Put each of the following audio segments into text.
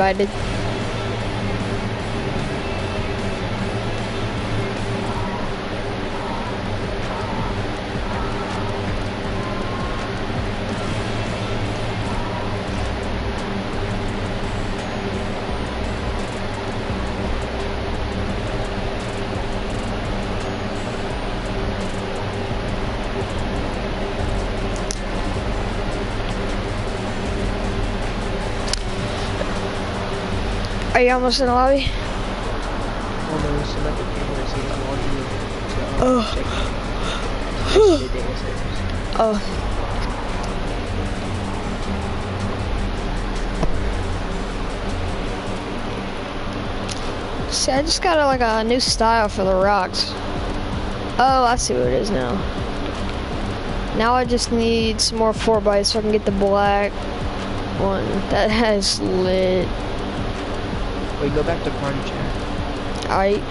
invited. Are you almost in the lobby? Oh. Oh. See, I just got a, like a new style for the rocks. Oh, I see what it is now. Now I just need some more 4 by so I can get the black one. That has lit. Wait, go back to party chat. Alright.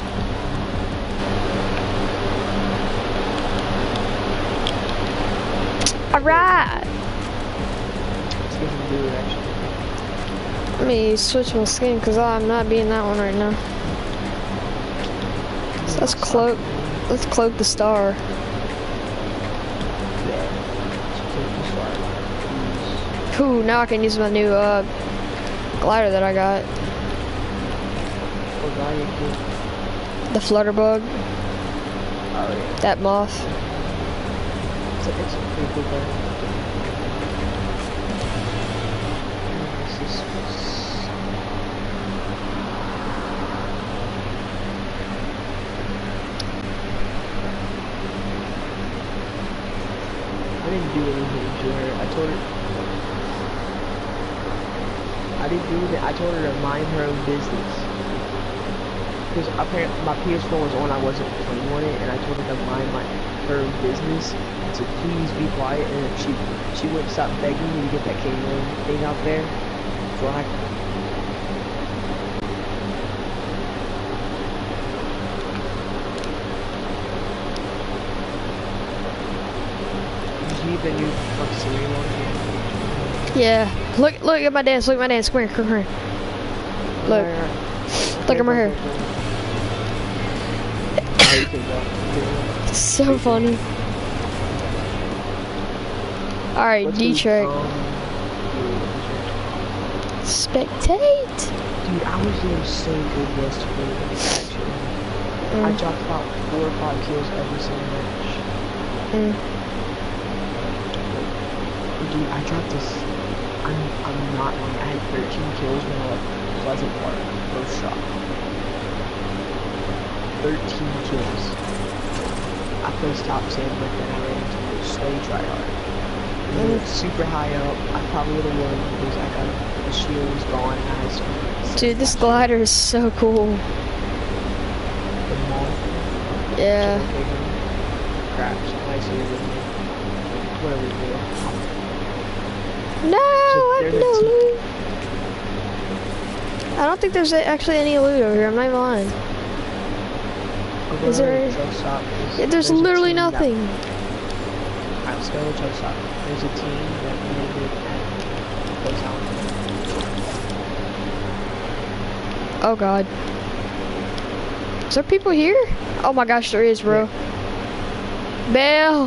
Alright! Let me switch my skin because I'm not being that one right now. So let's cloak. Let's cloak the star. Yeah. Let's cloak the star. Cool. Now I can use my new uh, glider that I got. The flutterbug. Oh, yeah. That moth. I didn't do anything to her. I told her. I didn't do anything. I told her to mind her own business. Because apparently my PS4 was on, I wasn't playing on it, and I told her to mind my her business. To please be quiet, and she she wouldn't stop begging me to get that kangaroo thing out there. So I you need the new one? Yeah. Look, look at my dance. Look at my dance. Come here, come here. Look. Look at my hair. So funny. All right, Let's D do, um, Spectate. Dude, I was doing so good yesterday, actually. I Mm, dropped about four or five kills every single match. mm. Dude, I dropped this. I'm, I'm not lying. I had 13 kills when I left Pleasant Park, first shot. 13 kills. I placed top 10, but then I ran into the slay try hard. We were super high up. I probably would have won because I got the shield was gone and I was Dude, this glider is so cool. Yeah. Crap, somebody see it with me. Whatever you do. No, I have no loot. I don't think there's actually any loot over here. I'm not even lying. Is there to any- Joe Stop, 'cause Yeah, there's literally nothing. Go to Joe Stop. There's a team that made it at Joe's. Oh god. Is there people here? Oh my gosh, there is, bro. Bell.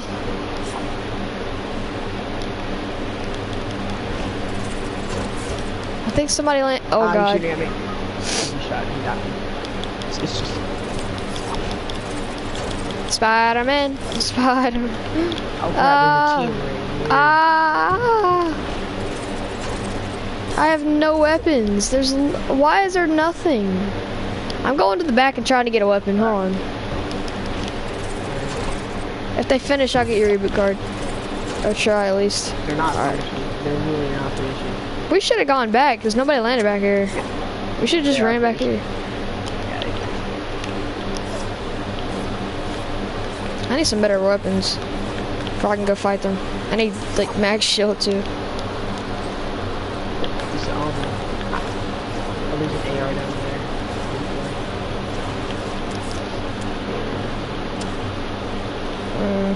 I think somebody land. Oh ah, he's god. shooting at me. He shot. He got me. It's, it's just. Spider-Man. Spider. Oh crap! Ah. there's a team right here. Ah. I have no weapons. There's. Why is there nothing? I'm going to the back and trying to get a weapon. Hold on. If they finish, I'll get your reboot card. Or try at least. They're not finishing. They're really not finishing. We should have gone back because nobody landed back here. We should have just Yeah, ran back here. Yeah, they finished. I need some better weapons before I can go fight them. I need like mag shield too. This, um, oh, there's an AR down there. Mm,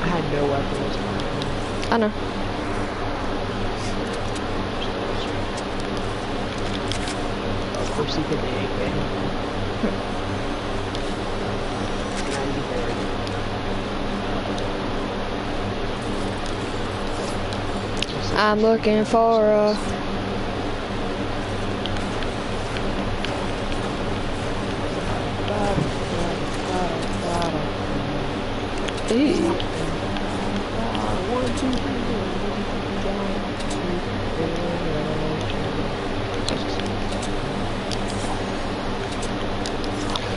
I had no weapons. I know. 4C with the AK. Now you get there. Just- I'm looking for a.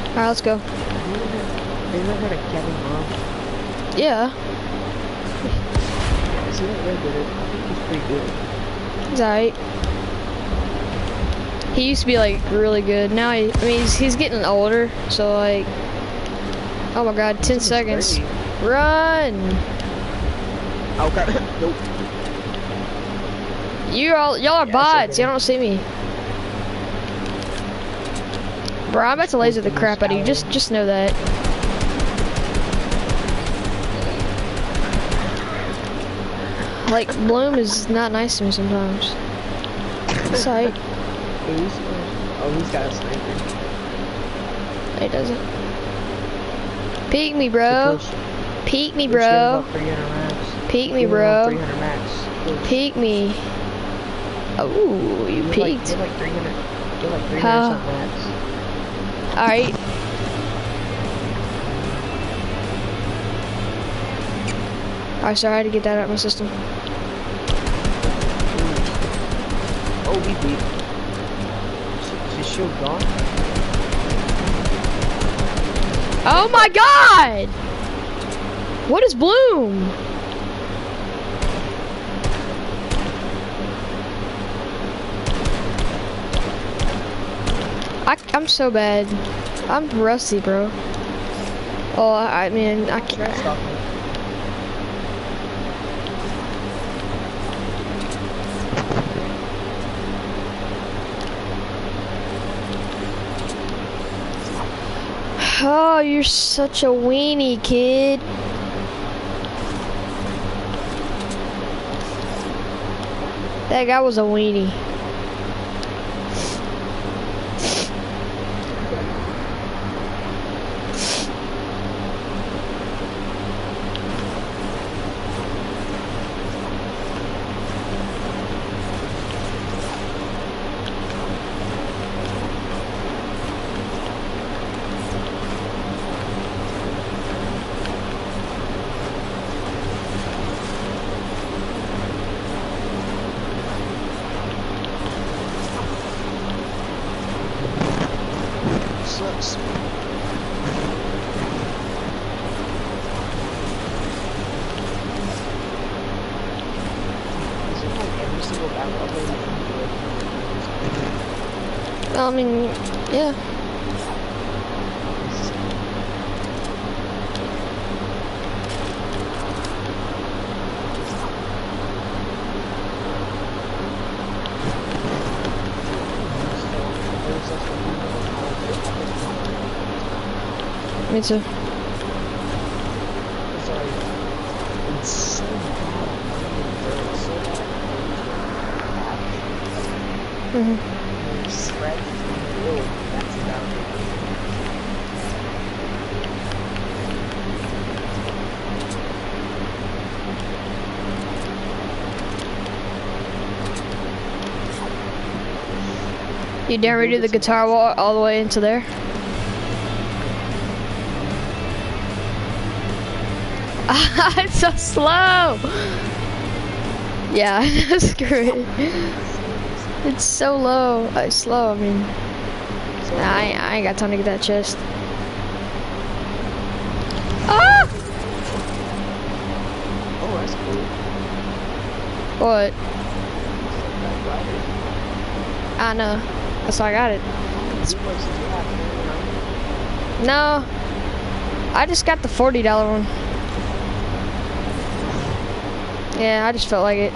Alright, let's go. Alright. He used to be like really good. Now he, I mean, he's, he's getting older, so like. Oh my god, 10 seconds. ready. Run! Okay. nope. You all, y'all are Yeah, bots. Y'all don't see me. Bro, I'm about to laser the crap out of you. Just, just know that. Like, Bloom is not nice to me sometimes. Like, oh, Who's, oh, he's got a sniper. he doesn't. Peek me, bro. Peek me, bro. about 300 max. Peek me, bro. 300 max. Push. Peek me. Oh, you peeked. like 300. Like 300 How? Alright. Alright, sorry, I had to get that out of my system. Oh, we beat. Is his shield gone? Oh my god! What is Bloom? I, I'm so bad. I'm rusty, bro. Oh, I I mean, I can't. Oh, you're such a weenie, kid. That guy was a weenie. Sucks. Is it like every single battle upload you can do? I mean, yeah. Me too. It's like, it's so bad. It's so bad. hmm Spread the field. That's about it. You dare me do the guitar wall all the way into there? it's so slow. Yeah, screw it. It's so low. Uh, slow. I mean, nah, I, ain't- I ain't got time to get that chest. Ah! oh, that's cool. What? I know. Why I got it. No, I just got the forty dollar one. Yeah, I just felt like it.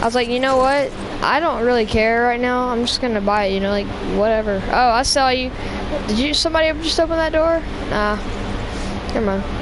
I was like, you know what? I don't really care right now. I'm just gonna buy it. You know, like whatever. Oh, I saw you. Did you? Somebody just open that door? Nah. Never mind.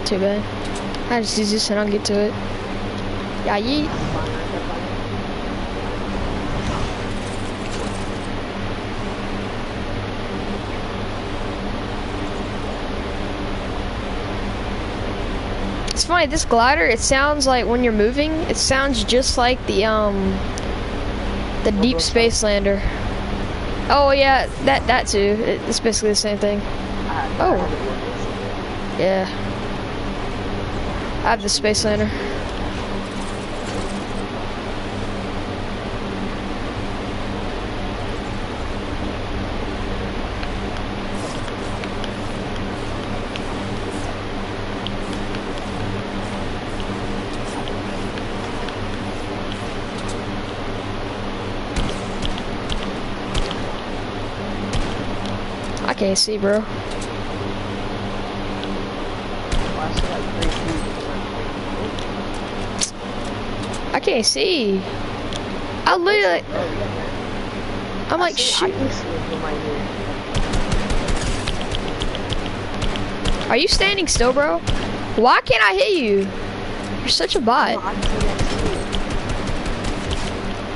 not too bad. I just use this and I'll get to it. Yeah, yeet. It's funny, this glider, it sounds like when you're moving, it sounds just like the, um, the Deep Space Lander. Oh yeah, that, that too. It- It's basically the same thing. Oh. Yeah. I have the Space Lander. I can't see, bro. I can't see. I literally, I'm like, I shoot. can see it from right here. Are you standing still, bro? Why can't I hit you? You're such a bot. I can see that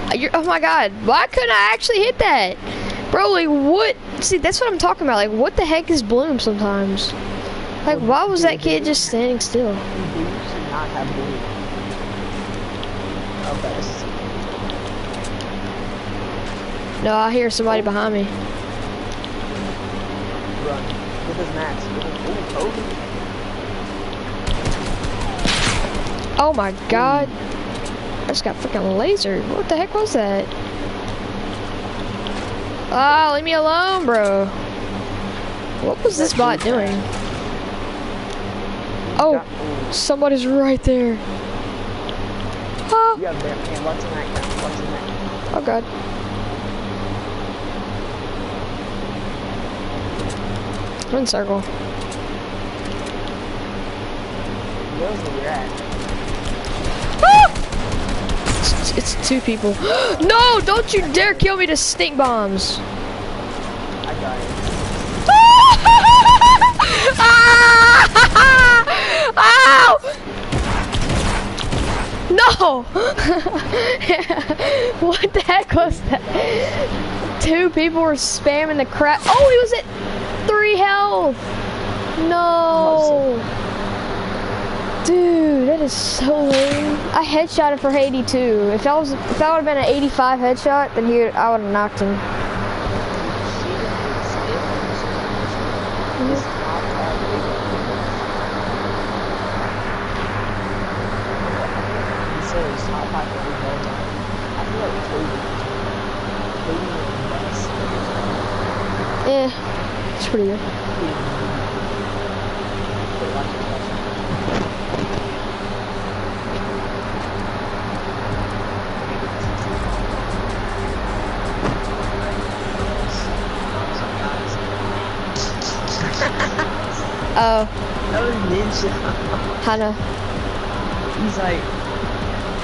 too. Uh, you're, oh my god, why couldn't I actually hit that? Bro, like what? See, that's what I'm talking about. Like, what the heck is Bloom sometimes? Like, why was that kid just standing still? You should not have blue. Okay, this No, I hear somebody behind me. run. Max. Ooh, Toby. Oh my god. I just got freaking laser. What the heck was that? Ah, leave me alone, bro. What was this bot doing? Oh, somebody's right there. Ah. You have bear. Hey, what's in that guy? What's in that? Oh god. I'm in circle. He knows where you're at. It's, it's two people. no, don't you dare kill me to stink bombs. I got it. Ow! No! what the heck was that? Two people were spamming the crap. Oh, he was at three health. No. Dude, that is so lame. I headshotted for 82. If that was if that would have been an 85 headshot, then he I would have knocked him. It's not that big. He said it's top five every day. I feel like Toby. Toby is the best. Eh, it's pretty good. But watch it, watch it. Oh, That was Ninja. Hannah, He's like,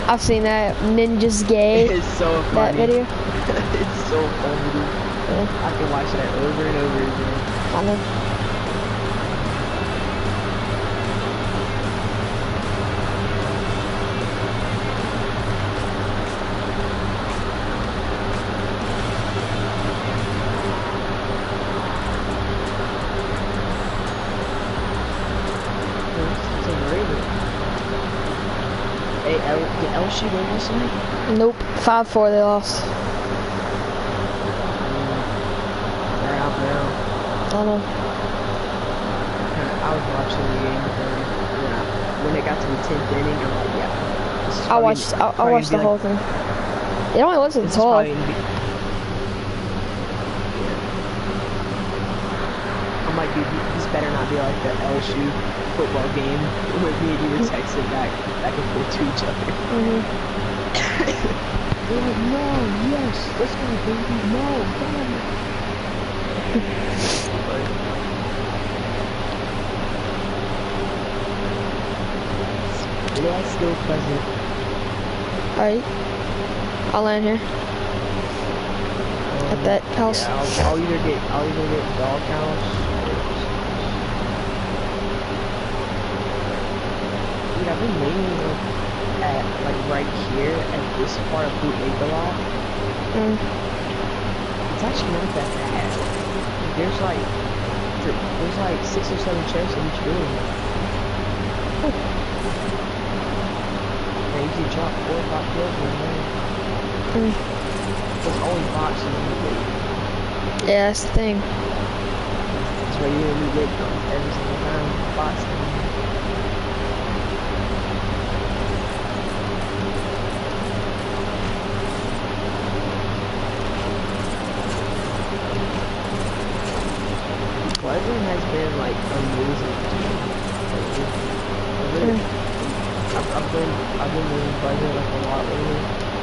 I've seen that. Ninja's gay. it's so funny. that video. it's so funny. Yeah, I can watch that over and over again. Overrated. Hey, L, did LSU win this night? Nope, five four they lost. They're out now. I. I was watching the game and when, when it got to the 10th inning, I'm like, yeah. I watched. I, I watched the whole like, thing. It only went to the This twelve. probably gonna be. I'm like, dude, this better not be like the LSU football game where me and you were texting back, back and forth to each other. Mhm. They're like, no, yes, let's go, baby, no, come on. Let's go present. Alright. I'll land here. At that house. Yeah, I'll, I'll either get I'll either get dog house. Dude, I've been waiting like, at like right here at this part of Loot Lake a lot. Mm. It's actually not that bad. There's like there's like six or seven chests in each building. Yeah, you can drop four five kills in there. Mm. There's only boxes in the. Yeah, that's the thing. That's why you really get every single time. Boxes. Pleasant has been like amazing. to me. Like, I've been- I've, I've been I've been really Pleasant like a lot lately.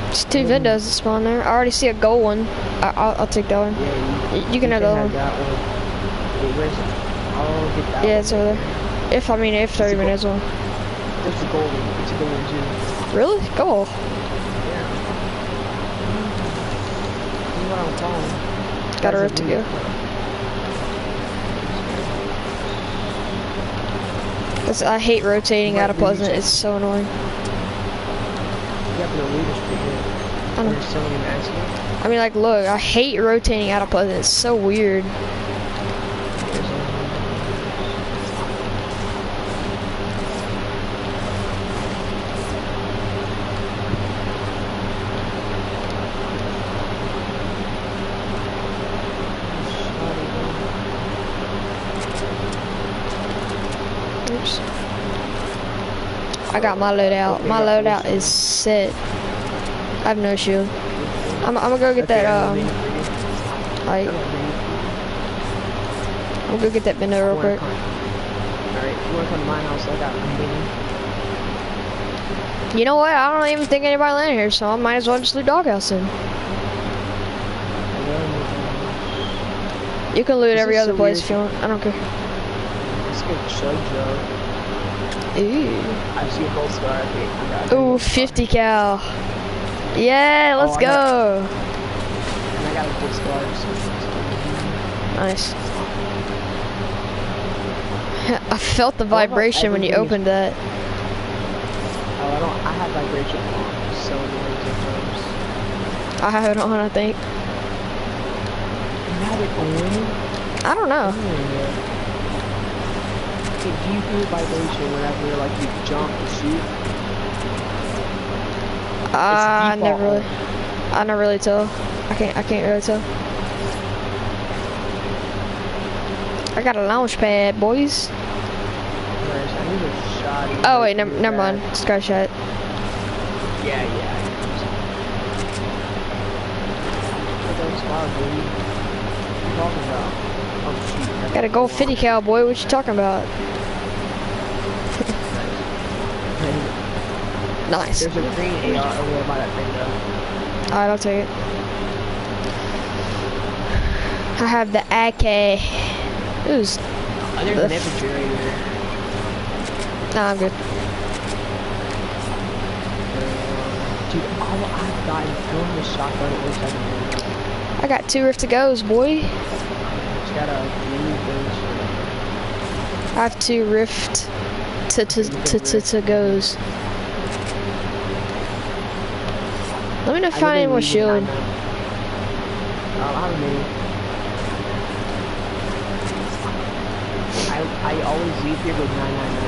It's two windows that spawn there. I already see a gold one. I, I'll, I'll take that one. Yeah, you, can have that one. That Yeah, it's over there. If I mean, if there It's a even gold- is one. There's the golden. It's a golden too. Really? Gold. Yeah. This is what I'm calling. Got a rip to go. I hate rotating out of Pleasant. It's so annoying. I know. So. I mean, like, look, I hate rotating out of Pleasant. It's so weird. Oops. I got my loadout. My loadout is set. I have no shield. I'm, I'm gonna go get Okay, that. I'm Um, waiting for you. like, I'm. Gonna go get that bender real quick. Alright, you wanna come to my house? I got waiting. You know what? I don't even think anybody landed here, so I might as well just loot doghouse in. You can loot This every other so place weird. if you want. I don't care. Let's get Chug Jug. Ooh. I see a gold star. Okay, I got it. Ooh, 50 cal. Yeah, let's Oh, go. I got a gold star. Nice. I felt the vibration when you opened that. oh, I don't. I have vibration on so many times. I have it on, I think. You have it on. I don't know. Do you feel vibration whenever like you jump or shoot? Ah, I never really. I never really tell. I can't. I can't really tell. I got a launch pad, boys. Whereas I need a shot. Oh wait, never, never mind. Sky shot. Yeah, yeah. What those are, baby? You talking about? Oh. Got a gold 50 cal, boy. What you talking about? Nice. There's a green AR over there by that thing though. Alright, I'll take it. I have the AK. Ooh, s- Oh, there's an infantry right here. nah, I'm good. Dude, all I've gotten from the shotgun it looks like a I got two rift to goes, boy. It's got a blue bench. I have two rift to to to to, to goes. Let me know if you find more shield. Um, I have a mini. I, I always leave here with 999.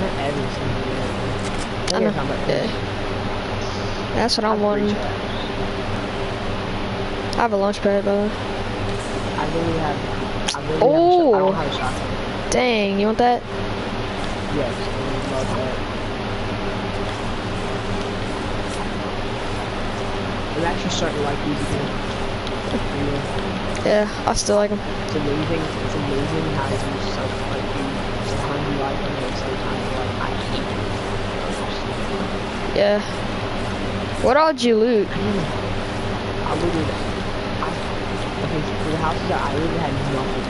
Not every single year. I know. Yeah. That's what I'm wanting. I have a launch pad, way. I really have. I have a Oh. don't have a shotgun. Dang, you want that? Yes, I love that. I'm actually starting to like these again. Yeah. I still like them. It's amazing. It's amazing how you such like you so how you like them and sometimes you're like I hate them. Yeah. What all did you loot? I looted. I, okay, for the houses that I looted had nothing.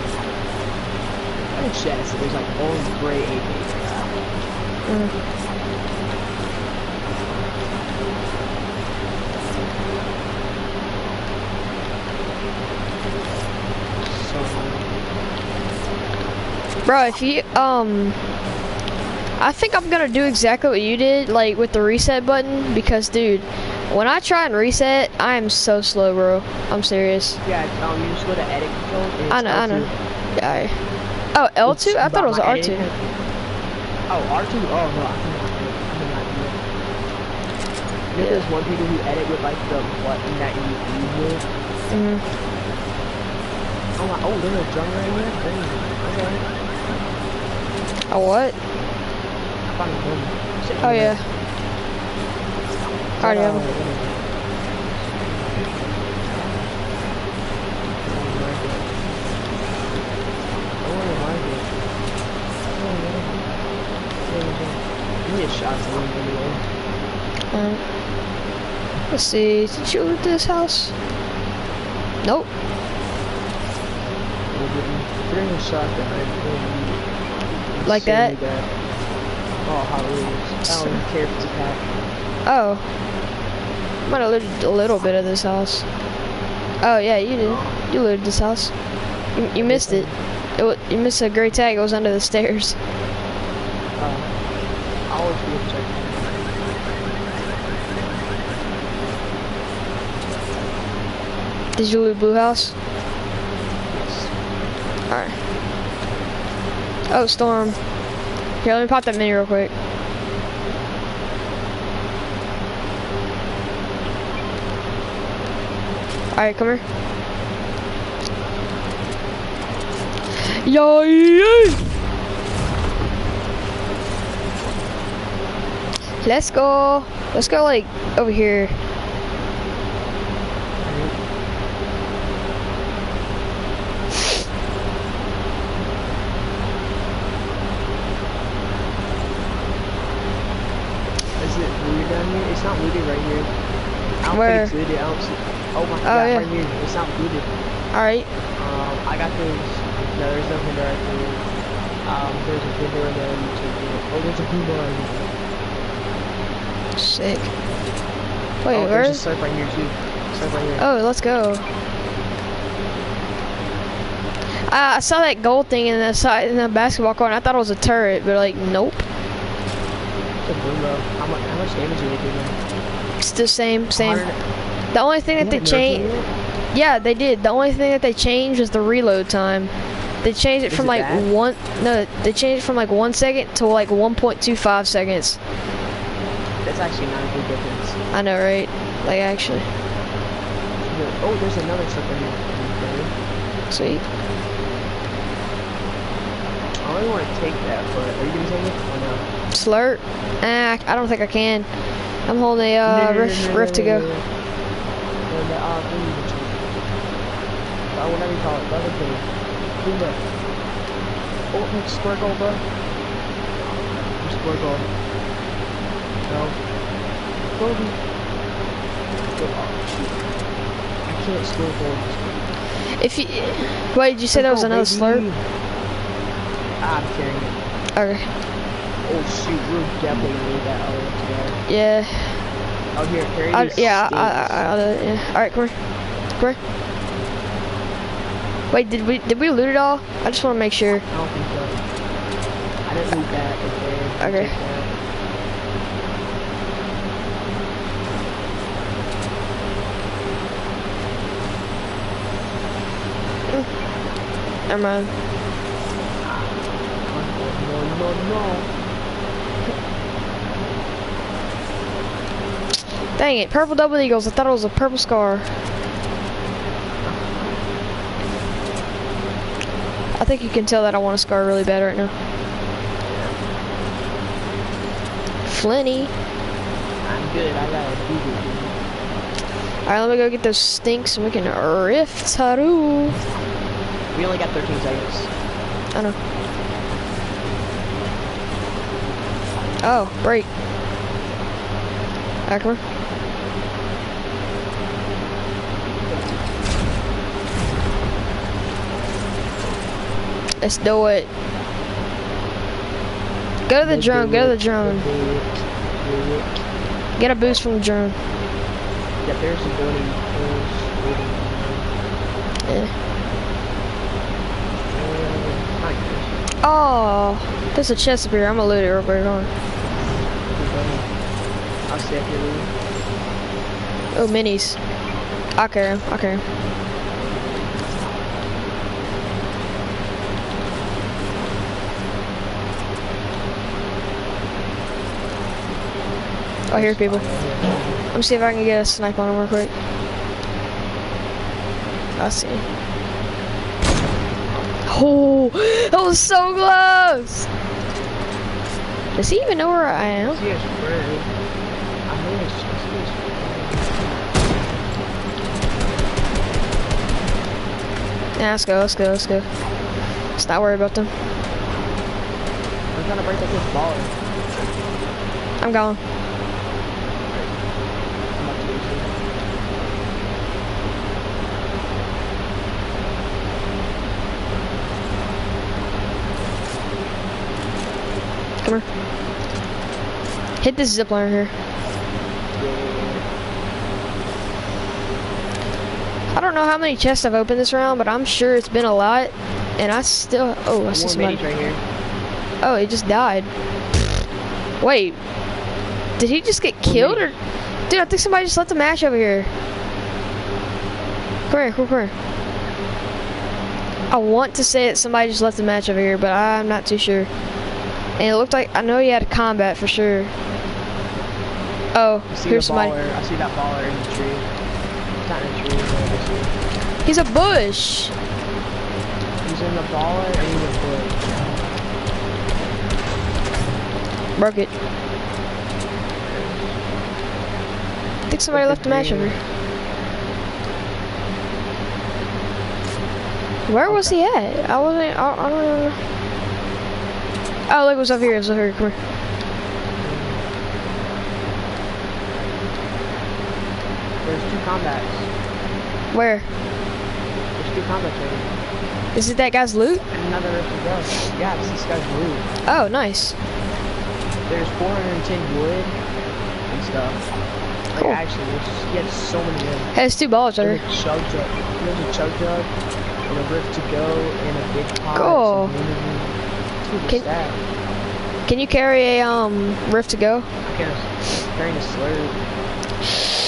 No chest. There's like only gray AKs. Mm. So Bro, if you, um, I think I'm gonna do exactly what you did, like with the reset button, because dude, when I try and reset, I am so slow, bro. I'm serious. yeah, um, you just go to edit control. And I know, I know. L2. Yeah. I- Oh, L2? It's I thought it was by my R2. edit. Oh, R2? Oh, no, I cannot do it. I cannot do it. You know, Yeah. there's one people who edit with like the button that you use with. Mhm. Oh, my, oh, there's a drum right here. Dang. Okay. A what? I found a drum. Oh yeah. Already have Oh, them. what is? Oh, where am I here? Yeah. There we go. Give me a shot to win anyway. Alright. Let's see. Did you loot this house? Nope. Bring a shotgun. I think Like that? Oh, hallelujah. I don't care if it's a pack. Oh. I Might have looted a little bit of this house. Oh yeah, you did. You looted this house. You, you missed it. it you missed a gray tag. It was under the stairs. Uh, I always be objective. Did you loot blue house? Yes. Alright. Oh, storm. Here, let me pop that mini real quick. Alright, come here. Yo. Let's go. Let's go like over here. Is it looted down here? It's not looted right here. I don't Where? looted. I don't see. Oh my Oh, god, yeah. right here. It's not looted. Alright. Um, I got this. No, there's no right there. Um, there's a vendor in there. You take it. Oh, there's a blue bar. Sick. Wait, oh, where there's a surf right here too. Surf right here. Oh, let's go. I I saw that gold thing in the side in the basketball court. And I thought it was a turret, but like, nope. It's a. How much? How much damage did you do? Man? It's the same, same. The only thing that they changed, yeah, they did. The only thing that they changed was the reload time. They changed it Is from it like bad? one, no, they changed it from like one second to like 1.25 seconds. That's actually not a big difference. I know, right? Like actually, Oh, there's another surf right here. sweet. I really want to take that, but are you gonna take it or no? Slurp. Ah, I don't think I can. I'm holding a uh, No, no, no, rift to go. no, no. Uh. Uh, whatever you call it, the other thing. Boomba. Oh, look, square goal, bro. Square goal. No. Oh, shoot. I can't score goals. If you, wait, did you say that was another slurp? Ah, I'm carrying it. Okay. Oh shoot, we're definitely need that other one together. Yeah. Oh here, carry I, yeah, I, I. I, it, uh, yeah. All right, come here. Come here. Wait, did we did we loot it all? I just want to make sure. I don't think so. I didn't loot that, okay. Okay. Never mind. No, no, no. Dang it, purple double eagles. I thought it was a purple scar. I think you can tell that I want a scar really bad right now. Flinny. I'm good. I got a Alright, let me go get those stinks and we can rift Taru. We only got 13 seconds. I know. Oh, break. Alright, come on. Let's do it. Go to the drone, go to the drone. Let's do it. Do it. Get a boost from the drone. Yeah, there's a building. Yeah. Uh. Oh, there's a chest up here. I'm gonna loot it real quick. On. I'll stay up you. Oh, minis. I'll carry 'em, I'll carry 'em. Oh, here's people. Let me see if I can get a snipe on him real quick. I see. Oh, that was so close! Does he even know where I am? See his friend. I mean, it's just his friend. Yeah, let's go, let's go, let's go. Let's not worry about them. I'm trying to break up his baller. I'm going. I'm about to do it. Come here. Hit this zip line here. I don't know how many chests I've opened this round, but I'm sure it's been a lot. And I still, oh, I see somebody. right here. Oh, he just died. Wait, did he just get killed or? Dude, I think somebody just left a match over here. Come here, come here. I want to say that somebody just left a match over here, but I'm not too sure. And it looked like I know he had a combat for sure. Oh, I see here's somebody. I see that baller in the tree. He's not in the tree, but I see. He's a bush. He's in the baller and he's in foot. Broke it. I think somebody left the match over here. Where was he at? I wasn't. I, I don't know. Oh, look, it was over here. It was over here. Come here. There's two combats. Where? There's two combats right here. Is it that guy's loot? Another go. Yeah, this is this guy's blue. Oh, nice. There's 410 wood and stuff. Like, Cool. actually, there's, he has so many wood. Hey, there's two balls over There's a chug jug. There's a chug jug and a rift to go and a big pot. Cool. Can- that? Can you carry a um rift to go? I can't carrying a slurp.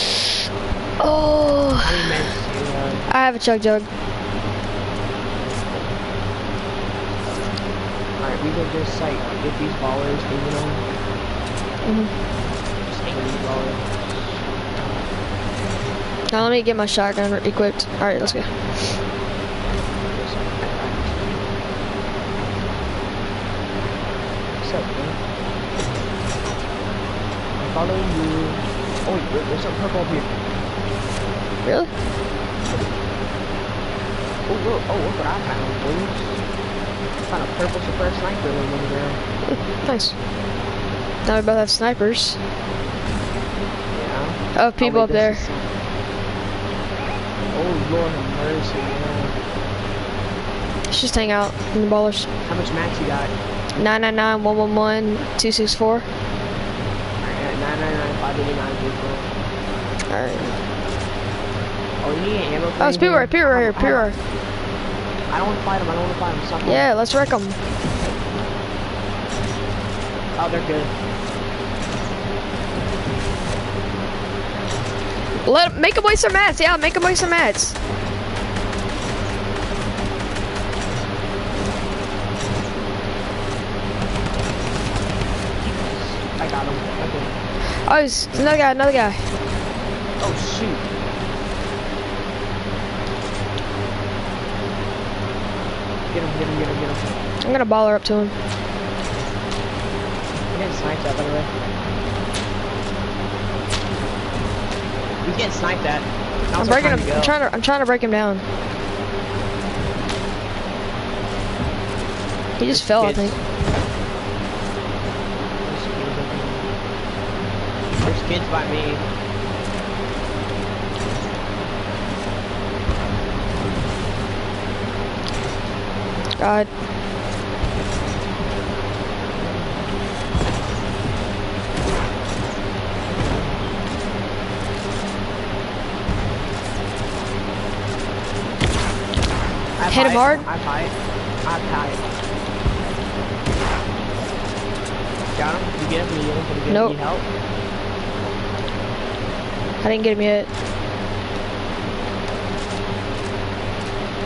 Oh, I mean, man, yeah. I have a chug jug. Alright, we can just like get these ballers. Just hang these ballers. Now let me get my shotgun equipped. All right, let's go. What's up, man? I'm following you. Oh, wait, there's some purple up here. Really? Oh, look, oh, look what I found, boys. Found a purple super sniper laying on the ground. Nice. Now we both have snipers. Yeah. Oh, people oh, wait, up there. is- Oh, Lord have mercy, man. Let's just hang out in the ballers. How much max you got? 999 111 264. Alright, 999 589 people. Oh, you need ammo Oh, it's people right, people right here, people right. I don't want to fight them, I don't want to fight them. Stop. Yeah, let's wreck them. Oh, they're good. Let make them waste their mats. Yeah, make them waste their mats. I got him. Okay. Oh, another guy, another guy. Oh, shoot. Get him, get him, get him, get him. I'm gonna baller up to him. We're getting sniped at, by the way. He's getting sniped at. Now's I'm breaking him. I'm trying to. I'm trying to break him down. He just fell, I think. There's kids by me. God. Hit him hard? I'm high. I'm high. Got him? You get him? You get him? Did you get him? Nope. Need help? I didn't get him yet.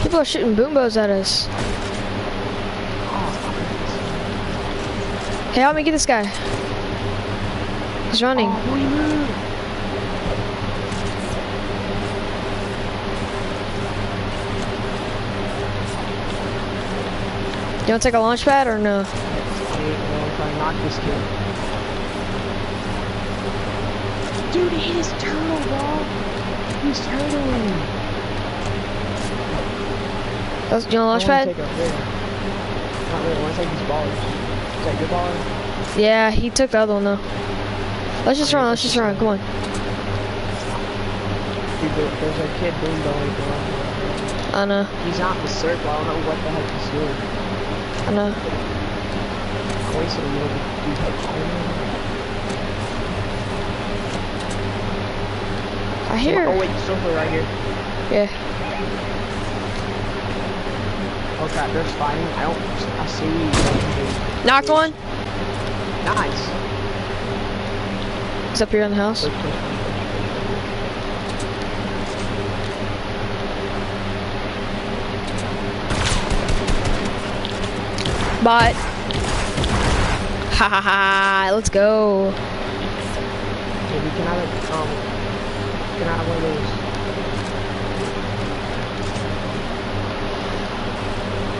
People are shooting boom bows at us. Oh, hey, help me get this guy. He's running. Oh, you? To take a launch pad or no? I'm trying to knock this kid. Dude, he is turtle, bro. He's turtling. That's- oh, You want a launch wanna pad? take a hit. Not really. I want to take these ballers. Is that your baller? Yeah, he took the other one though. Let's just run, let's just run, come on. Dude, there's a kid boom going. I know, He's not in the circle. I don't know what the heck he's doing. I know. I wasted a little bit. Dude, like, I hear, Oh wait, sofa right here. yeah. Oh crap, there's fighting. I don't. I see. Knocked one. Nice. He's up here in the house. But, ha ha ha, let's go. Okay, we can have a, um, we can have one of those.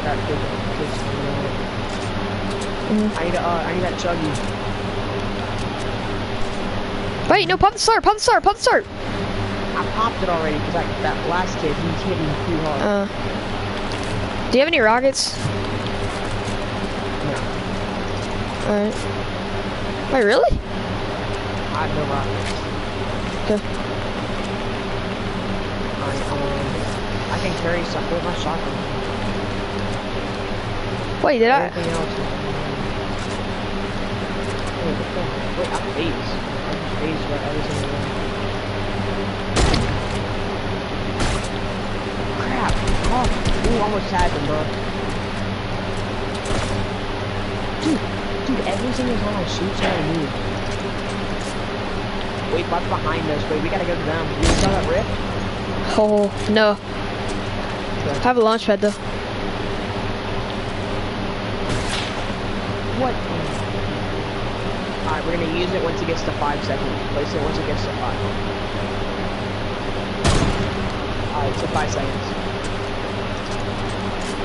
That good Mhm. I need a, uh, I need that chuggy. Wait, no, pop the start, pop the start, pop the start. I popped it already because that, that last kid, he's hitting me too hard. Uh, do you have any rockets? no, Alright. Wait, really? I have no rockets. Okay. Um, I can carry stuff with my shotgun? Wait, did I? Else. Wait, what the? Wait, I'm phased. I'm phased right every single one. Crap! Oh, ooh, almost had them, bro. Dude, dude, every single time I shoot, trying to move. Wait, what's behind us? Wait, we gotta go to them. You saw that rip? Oh, no. I have a launch pad though. What? Alright, we're gonna use it once it gets to five seconds. Place it once it gets to five. Alright, so five seconds.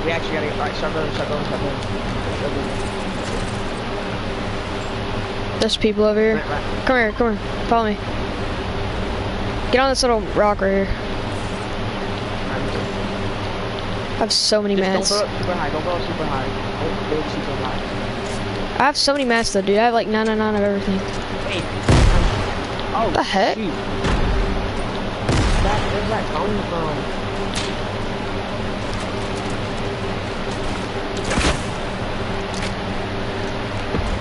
We actually gotta get, alright, start going, start going, start going. Start going. There's people over here. Come here, come here. Follow me. Get on this little rock right here. I have so many Just don't mats. throw super high, don't super high. Don't super high. I have so many mats though, dude. I have like 999 of everything. Wait. Oh, The heck? shoot. That, where's that coming from?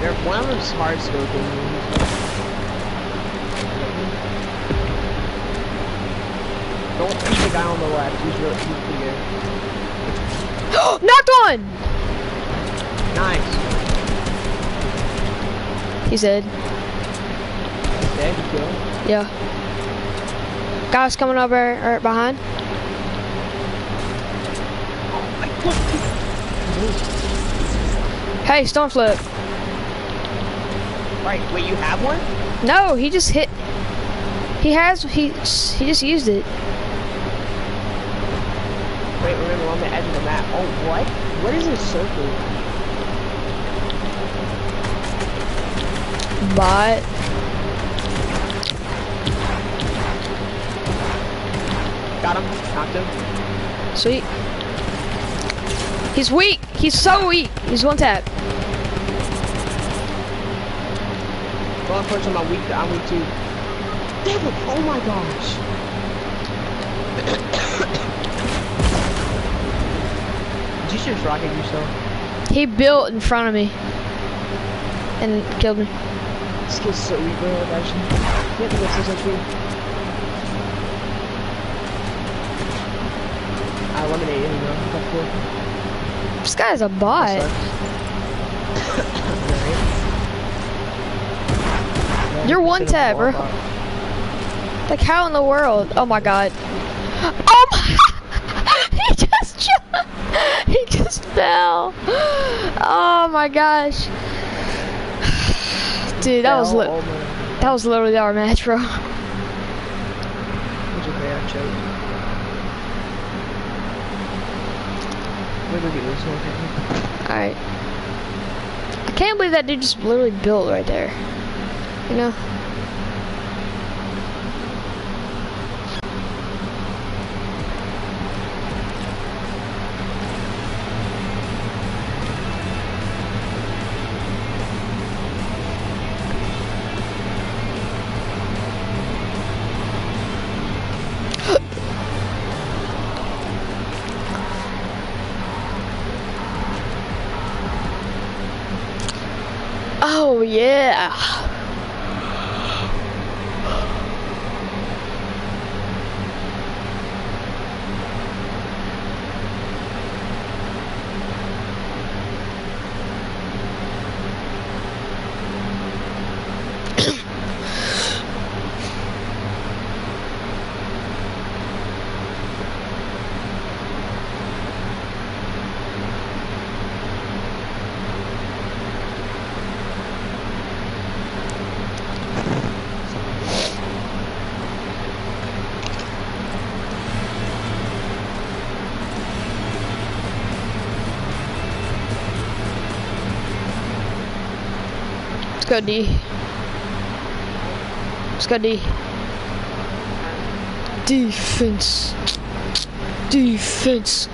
There, one of them's hard scoping. Don't beat the guy on the left. He's really he's pretty good. Knocked one! Nice. He's dead. Dead. Yeah. Guys coming over right behind. Oh. Hey, stone flip. Right. Wait. You have one? No, he just hit. He has. He he just used it. Wait. Remember, we're on the edge of the map. Oh, what? What is this circle? But Got him. Knocked him. sweet. He's weak. He's so weak. He's one tap. Push him. I'm weak. I'm weak too. David. Oh my gosh. Did you just rocket yourself? He built in front of me and killed me. This kid's so. Actually, yeah, this is actually. Alright, let eliminated him, though. Top four. This guy's a bot. You're one tab, bro. Like how in the world? Oh my god. Oh my He just jumped. He just fell. Oh my gosh. Dude, that was lit. That was literally our match, bro. It's okay, I choked. Look at this one. Alright. I can't believe that dude just literally built right there. You know? Go D. Let's go D. Defense. Defense.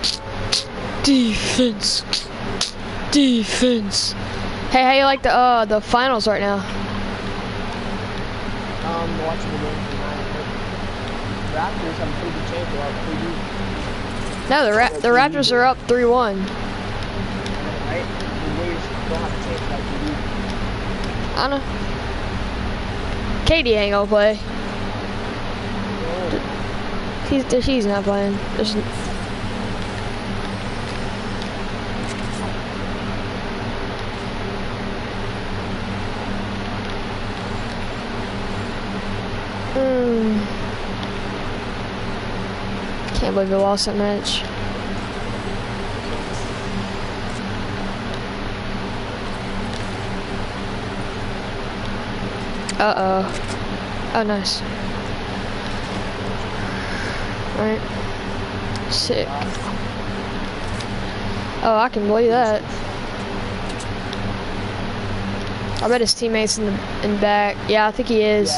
Defense. Defense. Hey, how you like the uh the finals right now? Um, watching the game tonight. Raptors have a pretty good chance. They're up 3 No, the Ra- the Raptors are up three one. right? The Warriors don't have a chance like they do. I know. KD ain't gonna play. He's she's not playing. There's, Mm. Can't believe we lost that match. Uh oh. Oh, nice. Right. Sick. Oh, I can believe that. I bet his teammates in the in back. Yeah, I think he is.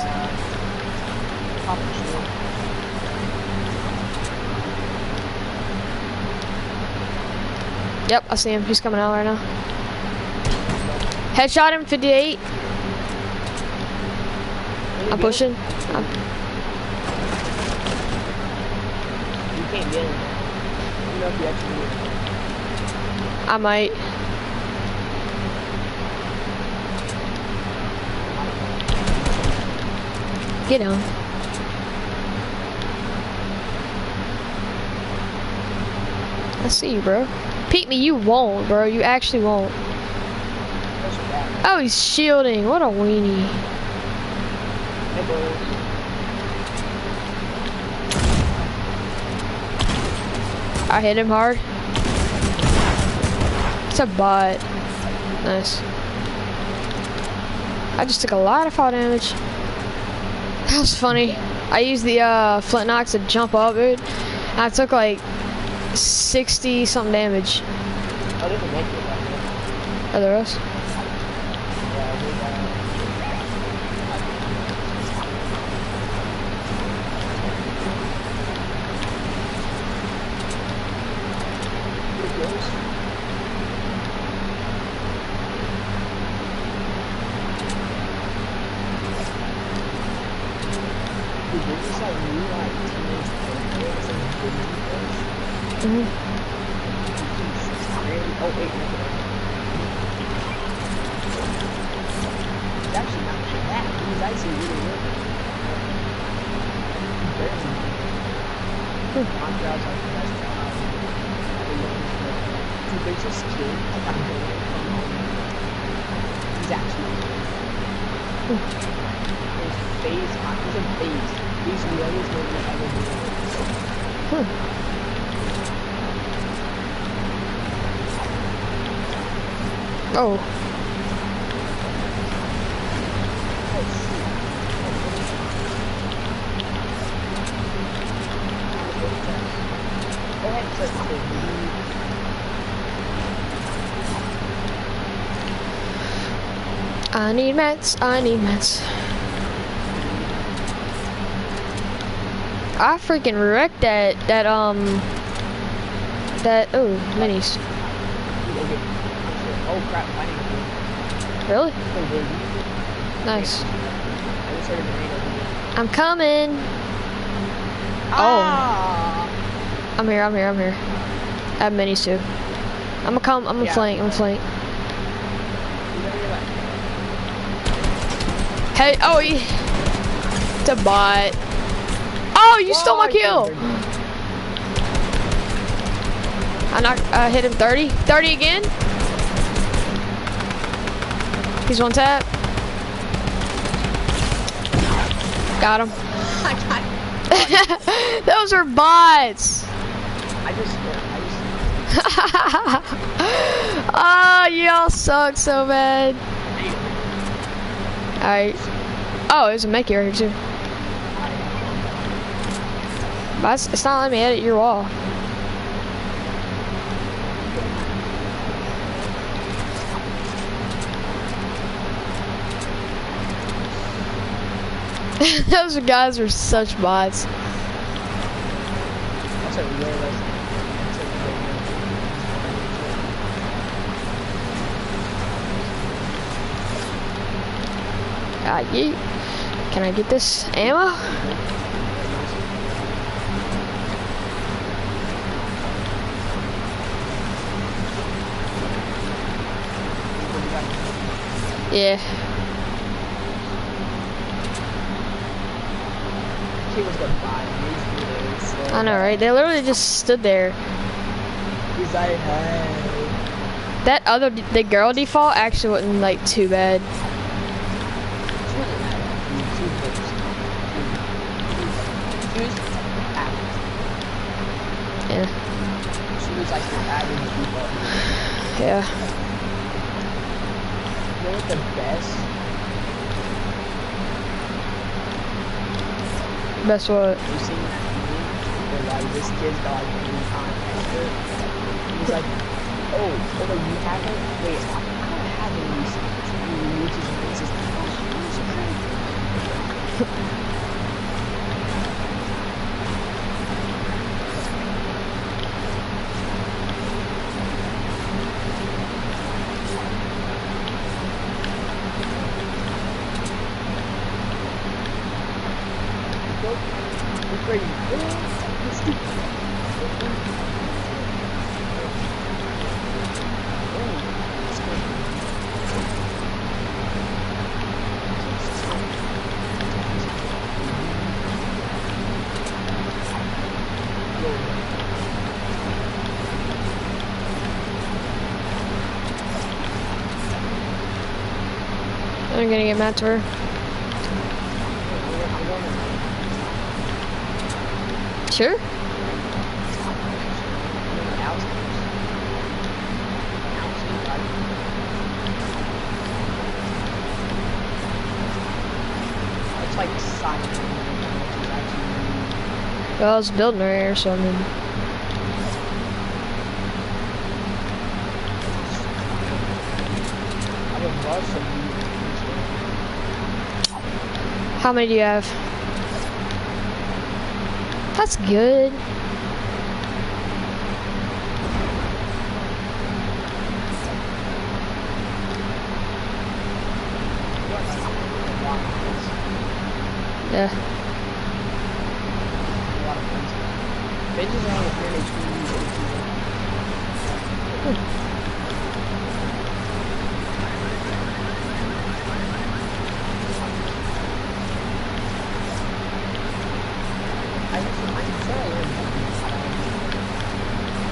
Yep, I see him. He's coming out right now. Headshot him, 58. I'm pushing. I'm, You can't get. You know if you actually. I might. Get him. I see you, bro. Peek me, you won't, bro. You actually won't. Oh, he's shielding. What a weenie. I hit him hard. It's a bot. Nice. I just took a lot of fall damage. That was funny. I used the uh, Flint-Knocks to jump up, dude. I took like 60 something damage. Are there us? Yeah, they got Good goals. Dude, there's this like new like teenage players and good defense. hmm Really? Oh wait, no. It's actually not too bad. He's actually really good. Barely. Montreal's like the best job. Dude, there's this kid. I got him He's actually. His face, he's a face. He's the youngest movie ever made. Hmm. Oh. I need meds, I need meds. I freaking wrecked that, that, um, that, oh, minis. Oh crap, I need Really? Nice. I just heard a grenade over here. I'm coming. Oh. I'm here, I'm here, I'm here. I have minis too. I'm gonna come, I'm gonna Yeah. flank, I'm gonna flank. You know, you're like, Hey, oh, he, it's a bot. Oh, you stole my "Why, kill. I knocked, I uh, hit him 30. 30 again. He's one tap. Got him. I got Those are bots. I just, I just, oh, y'all suck so bad. Alright. Oh, there's a Mickey right here too. But it's, not letting me edit your wall. Those guys are such bots. Ah, yeet. Can I get this ammo? Yeah. I know, right? They literally just stood there. That other, the girl default actually wasn't like too bad. Yeah. You know the best? Best what? You seen that meme where like this kid's got like times extra? He's like, oh, oh, you have it? Wait, I, don't have any reasons. He removes his faces. Oh, I'm so crazy. Look, look where you I'm gonna get Matt to her. Sure. Well, I was building right here, so I mean, I would love some how many do you have? That's good.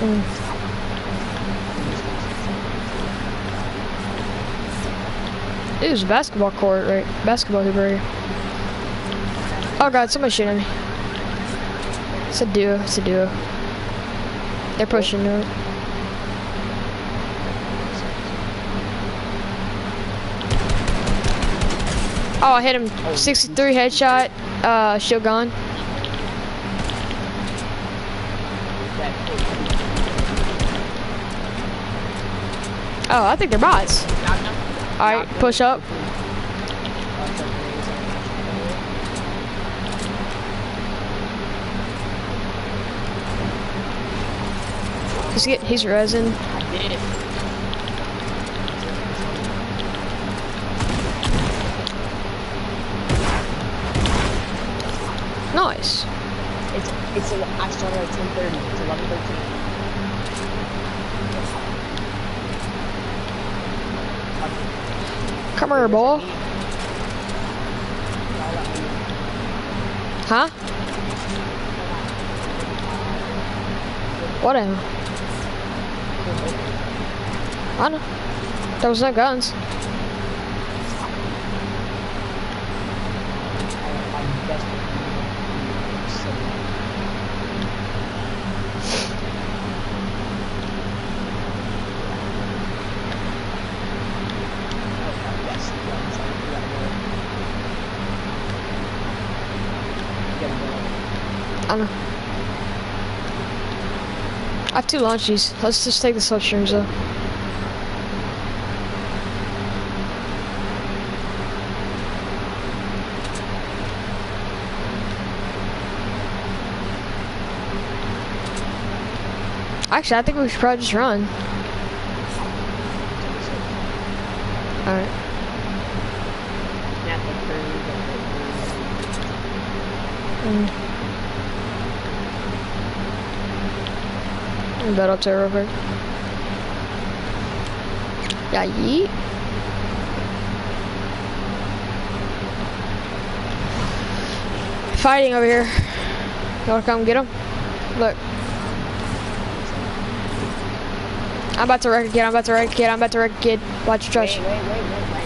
Mm. was a basketball court, right? Basketball hoop right. Oh god, somebody's shooting me. It's a duo, it's a duo. They're pushing it. Oh, I hit him. 63 headshot, uh, shield gone. Oh, I think they're bots. Alright, push up. He's get he's resin. Nice. It's it's a, I started at 10:30. It's 11:13. Huh? Whatever. I know. There ah, was no guns. I know. I have two launchies. Let's just take the slipstreams though. Actually, I think we should probably just run. Alright. Mm. Let me bet up real. Yeah, yeet. Fighting over here. You wanna come get him? Look. I'm about to wreck a kid, I'm about to wreck a kid, I'm about to wreck a kid. Watch your trash. wait, wait, wait, wait.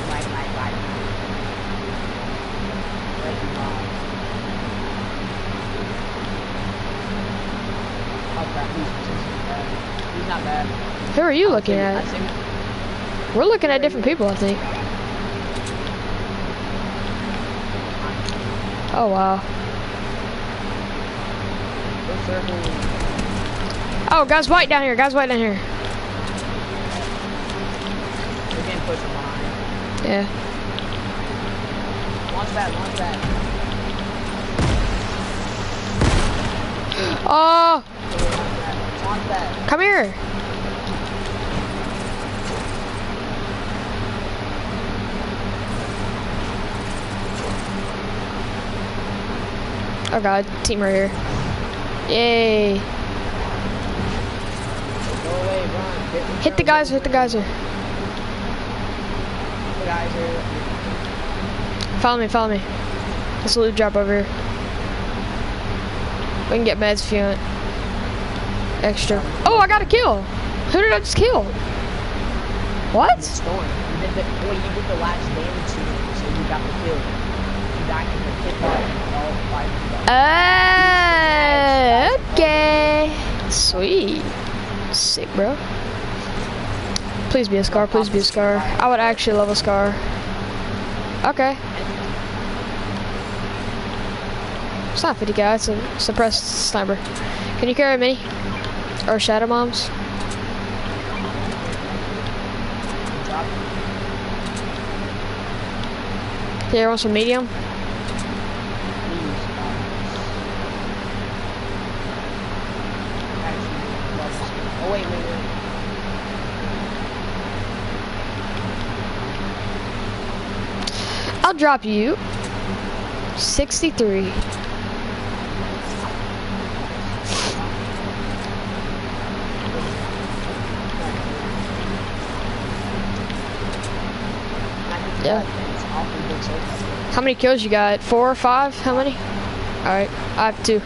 Oh crap, he's, he's, he's not bad. Who are you looking at? We're looking at different people, I think. Oh wow. Oh, guys white down here, guys white down here. Yeah. Launch that, launch that. Oh, come here. Oh god, team right here. Yay. Hit the guys, hit the geyser. Follow me, follow me. This loot drop over here. We can get meds if you want. Extra. Oh, I got a kill. Who did I just kill? What? Storm. You did the, well, you did the last damage to him, so you got the kill. You the Uh, okay. Sweet. Sick, bro. Please be a scar, please be a scar. I would actually love a scar. Okay. It's not 50 guy, it's a suppressed sniper. Can you carry me? Or shadow bombs? Yeah, Here, want some medium? Please. um, actually, love this. Oh, wait, wait, wait. I'll drop you 63. Yeah. How many kills you got? Four or five? How many? Alright, I have two.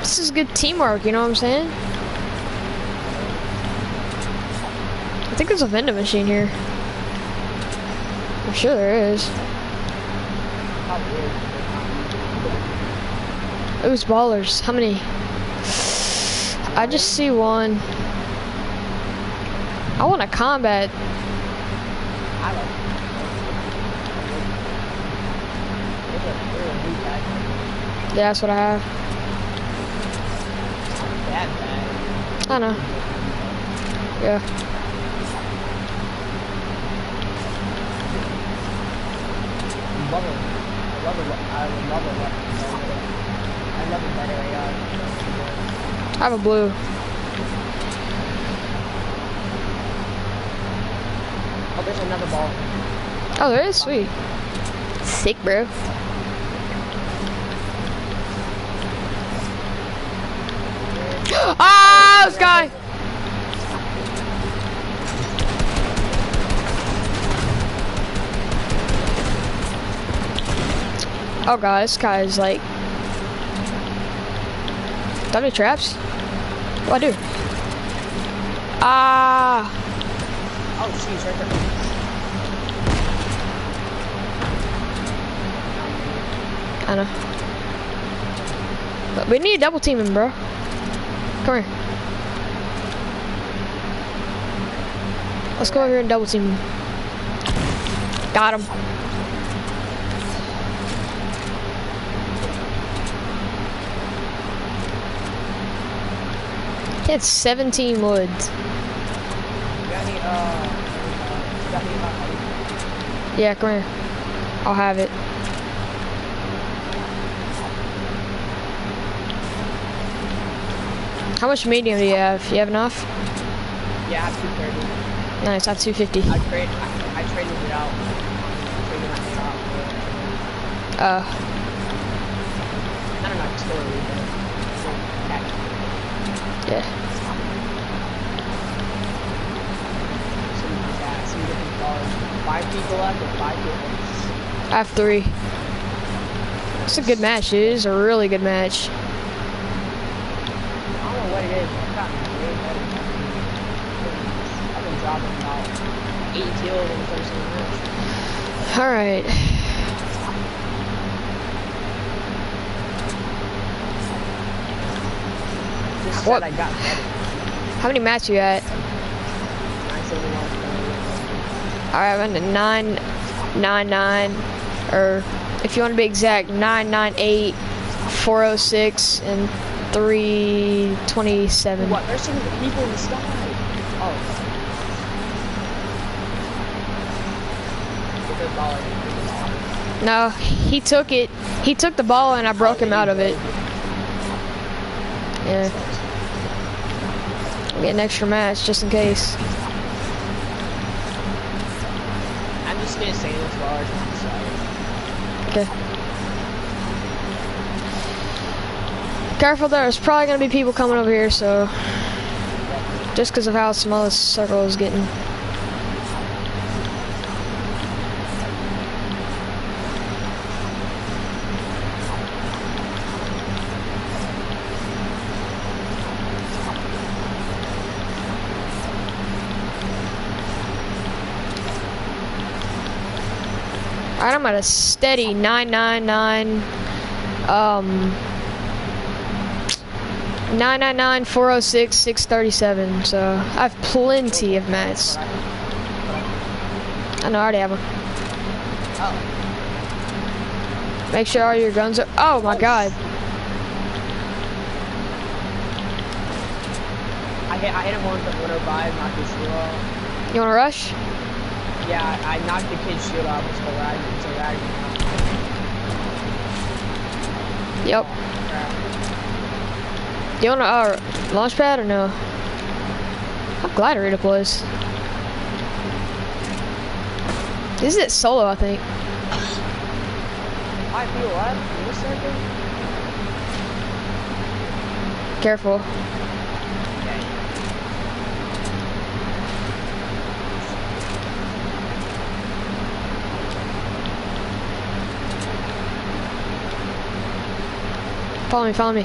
this is good teamwork, you know what I'm saying? There's a vending machine here. I'm sure there is. Ooh, ballers. How many? I just see one. I want a combat. Yeah, that's what I have. I know. Yeah. love it. I love it. I love it. I love it better AI. I have a blue. Oh, there's another ball. Oh, there is? Sweet. Sick, bro. ah, this guy! Oh god, this guy is like... Have traps? What do I do? Ah! Oh, jeez, right there. I know. But we need double teaming, bro. Come here. Let's go over here and double team him. Got him. It's 17 woods. You got any, you got any, Yeah, come here. I'll have it. How much medium do you have? You have enough? yeah, I have 230. Nice, I have 250. I trade, I, I traded it out. Traded my shop. Uh, I don't know, it's totally, but it's yeah. so we can gas, some different cars. Five people left or five people? I have three. It's a good match, dude. It's a really good match. I don't know what it is, I've gotten way better. I've been dropping about eight kills in the first two minutes. Alright. What? I got. How many matches you at? I said we lost Alright, I'm at nine, nine, nine, or if you want to be exact, nine, nine, eight, four oh six, and three twenty-seven. What? There's so many people in the sky. Oh. Get the ball, get the ball. No, he took it. He took the ball and I broke him out of it. Yeah. Get an extra match just in case. I'm just gonna say this while I'm Okay. Careful, there, there's probably gonna be people coming over here, so just because of how small this circle is getting. I'm at a steady 999, um, 999, 406, 637. So I have plenty of mats. I know, I already have them. Oh. Make sure all your guns are. Oh my god. I hit, I hit him once at 105, knocked his shield off. You wanna rush? Yeah, I knocked the kid's shield off, it's Horizon, it's Horizon. Yep. You want a uh, launch pad or no? i'm glad glider it was. This is it solo, I think. Five people left, in a second? Careful. Follow me, follow me.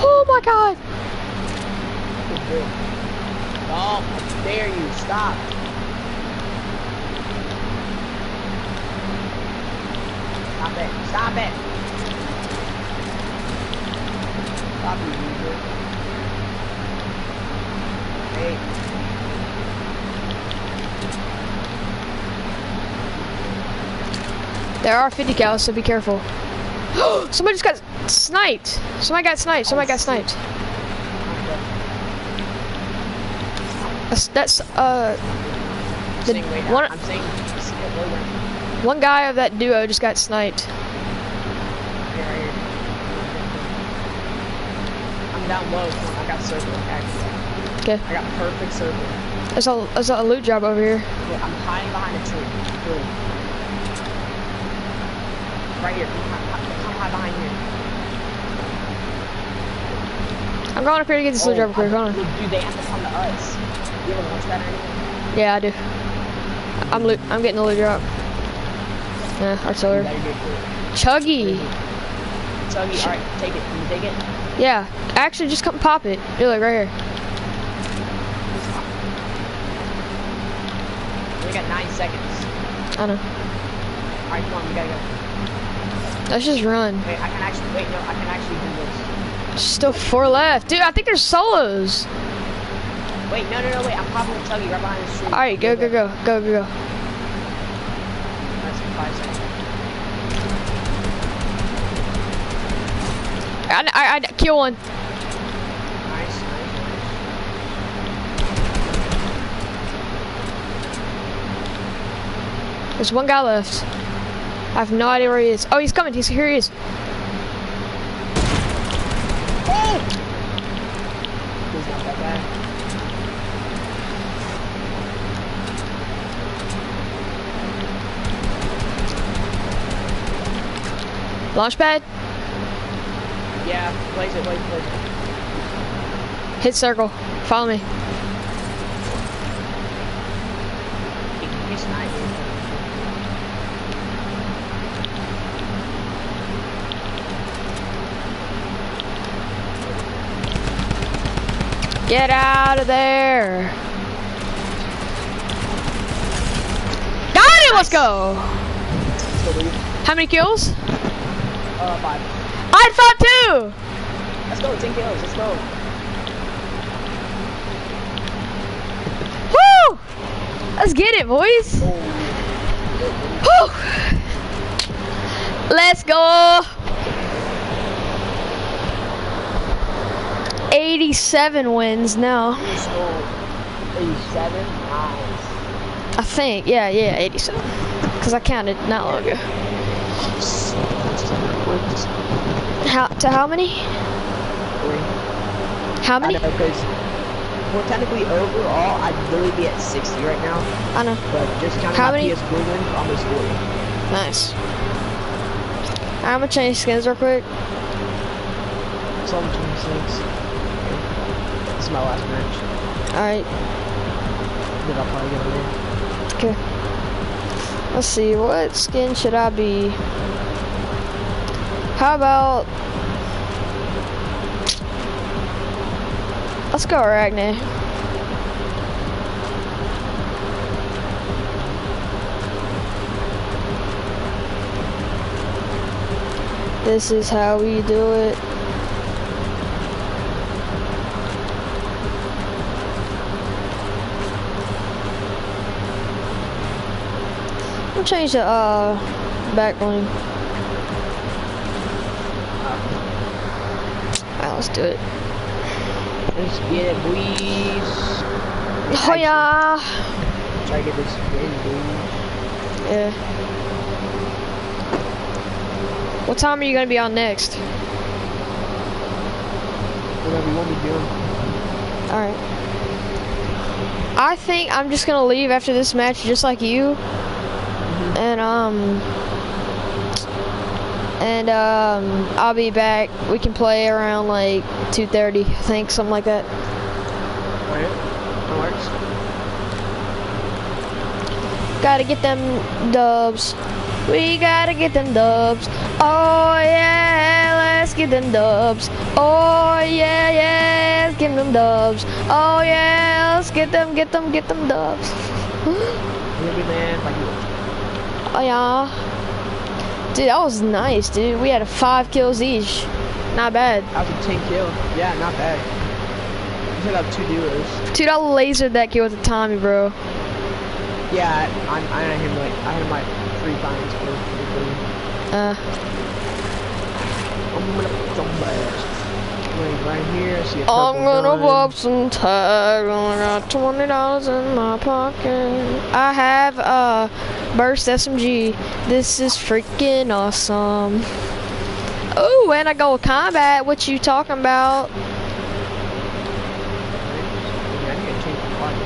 Oh my god! Oh, dare you, stop. Stop it, stop it! Stop it, Hey. There are 50 cows, so be careful. Somebody just got sniped. Somebody got sniped. Somebody got sniped. That's, that's uh, The one- I'm saying, just get lower. one guy of that duo just got sniped. Here, right here. I'm down low. I got circle. Okay, I got perfect circle. there's a there's a loot job over here. Yeah, I'm hiding behind a tree. Right here. Come, hi- hide behind here. I'm going up here to get this loot oh, job quick. Hold on. Dude, they have to come to us. You ever watch that or anything? Yeah, I do. I'm loot. I'm getting the loot drop. Yeah, artillery. better get through it. Chuggy. Chuggy, alright, take it. Can you take it? Yeah, actually, just come pop it. You're like right here. We got nine seconds. I know. Alright, come on, we gotta go. Let's just run. Wait, I can actually, wait, no, I can actually do this. Still four left, dude. I think there's solos. Wait, no, no, no, wait, I'm popping with Chuggy right behind the tree. All right, go, go, go, go, go, go. That's five seconds. I, I, I kill one. There's one guy left. I have no idea where he is. Oh, he's coming. He's here. He is. Oh! He's not that bad. Launch pad. Yeah, place it, place it, place it. Hit circle. Follow me. He can be sniping. Get out of there. Got it. Let's go. How many kills? uh, five. I five too. Let's go, 10 kills, let's go. Woo! Let's get it, boys. Woo! Let's go. 87 wins now. 87, nice. I think. Yeah, yeah, 87. Because I counted not long ago. How, to how many? Three. How I many? know, well, technically overall, I'd really be at 60 right now, I know. but just counting How many? PS Blue wins, almost 40. Nice. I'm gonna change skins real quick. It's on 26. Is my last match. Alright, Then I'll probably get on there. okay. Let's see, what skin should I be? How about... Let's go Arachne. This is how we do it. Change the uh, back bling. Alright, let's do it. Let's get it, boys. Oh yeah! Try to get this win, dude. Yeah. What time are you gonna be on next? Whatever you want me to do. Alright. I think I'm just gonna leave after this match just like you. And um and um I'll be back. We can play around like 2:30, I think, something like that. Alright. That works. Gotta get them dubs. We gotta get them dubs. Oh yeah, let's get them dubs. Oh yeah, yeah, let's get them dubs. Oh yeah, let's get them, get them, get them dubs. Ruby man, like Oh yeah. Dude, that was nice, dude. We had five kills each. Not bad. that was a 10 kill. Yeah, not bad. You took out two duos. Dude, I lasered that kill with the Tommy, bro. Yeah, I, I, I had him like, I had him like three times. Uh, I'm gonna put some bags. Wait, right here, I see a I'm gonna gun. pop some tag. I got twenty dollars in my pocket. I have a burst SMG. This is freaking awesome. Oh, and I go with combat. What you talking about? Yeah, I need to change my body,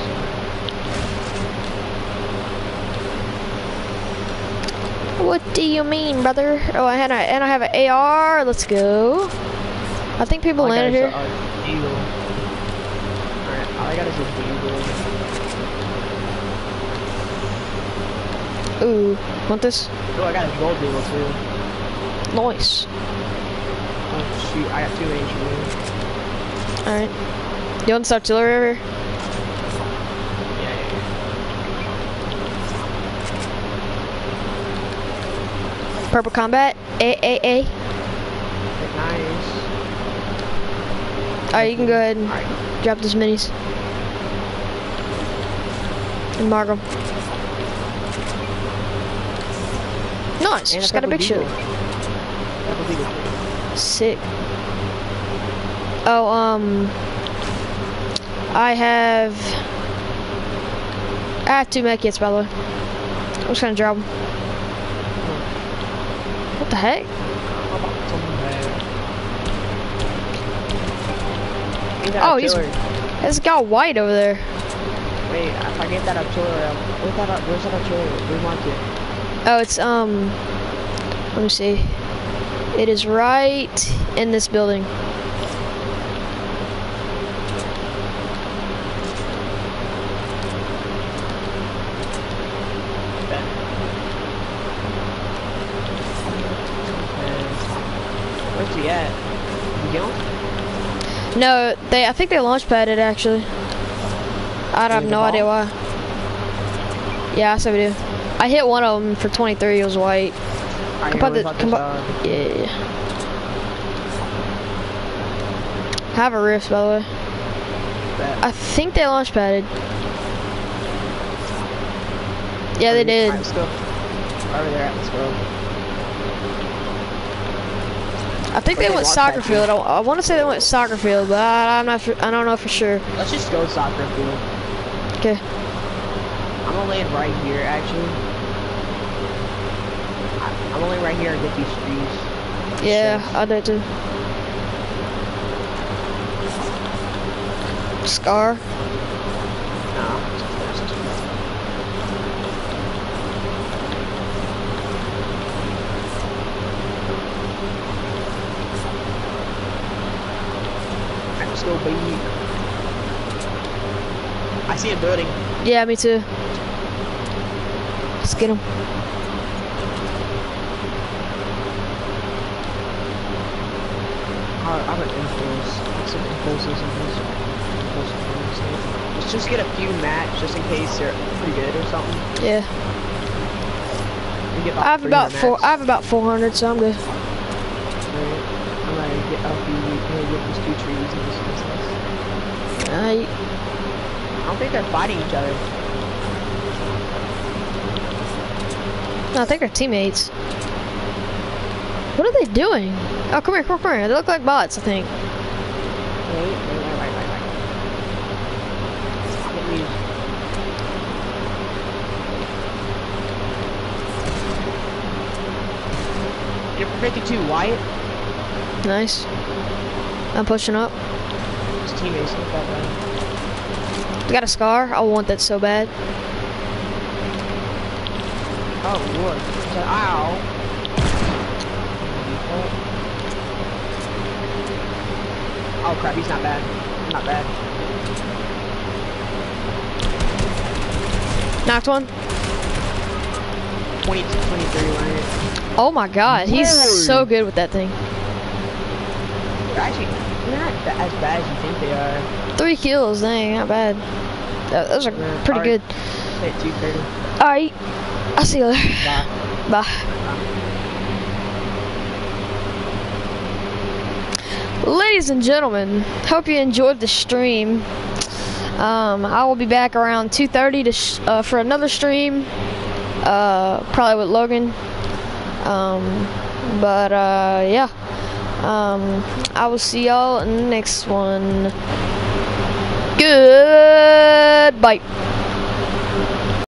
What do you mean, brother? Oh, and I and I have an AR. Let's go. I think people All I got landed here. a- uh, a deagle. Alright, all I got is a deagle. Ooh, want this? Oh, I got a gold deagle too. Nice. Oh shoot, I got two HP. All right. You want this artillery? Yeah, yeah, Purple combat. A A A. yeah. Nice. All right, you can go ahead and Alright. drop those minis and mark them. Nice. And Just got a big shot. deagle. Purple deagle. Sick. Oh, um, I have. I have two med kits, by the way. I'm just gonna drop them. What the heck? How about some bag? Get that Oh, he's. It's got white over there. Wait, if I get that artillery, I'll- where's that, where's that artillery? We want it. Oh, it's um. Let me see. It is right in this building. Where's he at? You don't? No, they. I think they launch padded actually. I have no idea why. Yeah, I said we do. I hit one of them for 23. It was white. Come the- about come this, Yeah. Have a rift, by the way. I think they launch padded. Yeah, they did. Alright, let's go. They're let's go. I think they went soccer field. I, I want to say they went soccer field, but I, I'm not. For, I don't know for sure. Let's just go soccer field. Okay. I'm gonna land right here, actually. I- I'm gonna right here and get these trees. Yeah. I'll do it too. Scar. Nah, it's first. Alright, let's go, baby. I see a building. Yeah, me too. Let's get him. I have an influence. Some impulses and. Let's just get a few mats just in case they're pretty good or something. Yeah. I have about four. I have about 400, so I'm good. Right. I'm gonna get the, I'm get these two trees and this, this, this. Uh, I don't think they're fighting each other. no, I think they're teammates. What are they doing? Oh, come here, come here, come here. They look like bots, I think. Wait, wait, wait, wait, wait, wait. Get 52, Wyatt. Nice. I'm pushing up. His teammates look that way. Got a scar. I want that so bad. Oh, Lord. So, ow. Oh, crap, he's not bad. Not bad. Knocked one. 20 to 23 Wyatt. Oh my god, he's Whoa. so good with that thing. They're actually not as bad as you think they are. Three kills, dang, not bad. Th- Those are Yeah, pretty good. Hit 230. Alright, I'll see you later. Bye. Bye. Ladies and gentlemen, hope you enjoyed the stream. Um, I will be back around 2:30 to sh- uh, for another stream, uh, probably with Logan. Um, but uh, yeah, um, I will see y'all in the next one. Goodbye.